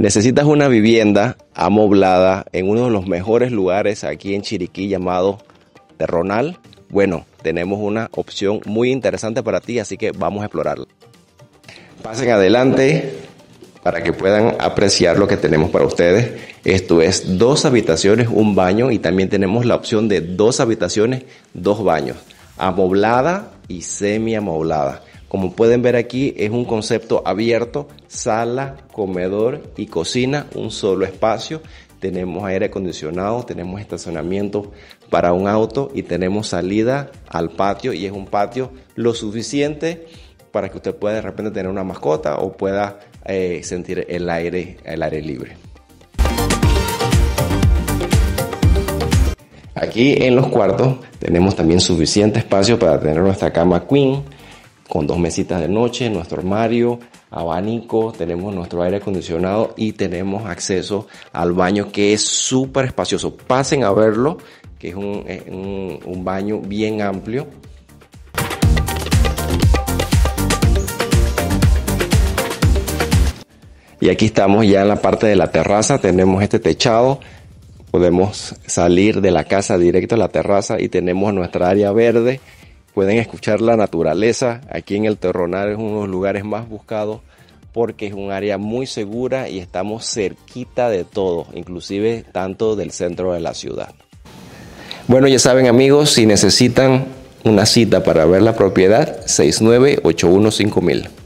Necesitas una vivienda amoblada en uno de los mejores lugares aquí en Chiriquí llamado Terronal. Bueno, tenemos una opción muy interesante para ti, así que vamos a explorarla. Pasen adelante para que puedan apreciar lo que tenemos para ustedes. Esto es dos habitaciones, un baño y también tenemos la opción de dos habitaciones, dos baños, amoblada y semi amoblada. Como pueden ver aquí es un concepto abierto, sala, comedor y cocina, un solo espacio. Tenemos aire acondicionado, tenemos estacionamiento para un auto y tenemos salida al patio y es un patio lo suficiente para que usted pueda de repente tener una mascota o pueda eh, sentir el aire, el aire libre. Aquí en los cuartos tenemos también suficiente espacio para tener nuestra cama queen con dos mesitas de noche, nuestro armario, abanico, tenemos nuestro aire acondicionado y tenemos acceso al baño que es súper espacioso. Pasen a verlo, que es un, baño bien amplio Y aquí estamos ya en la parte de la terraza, tenemos este techado, podemos salir de la casa directo a la terraza y tenemos nuestra área verde. Pueden escuchar la naturaleza, aquí en el Terronal es uno de los lugares más buscados porque es un área muy segura y estamos cerquita de todo, inclusive tanto del centro de la ciudad. Bueno, ya saben amigos, si necesitan una cita para ver la propiedad, 69815000.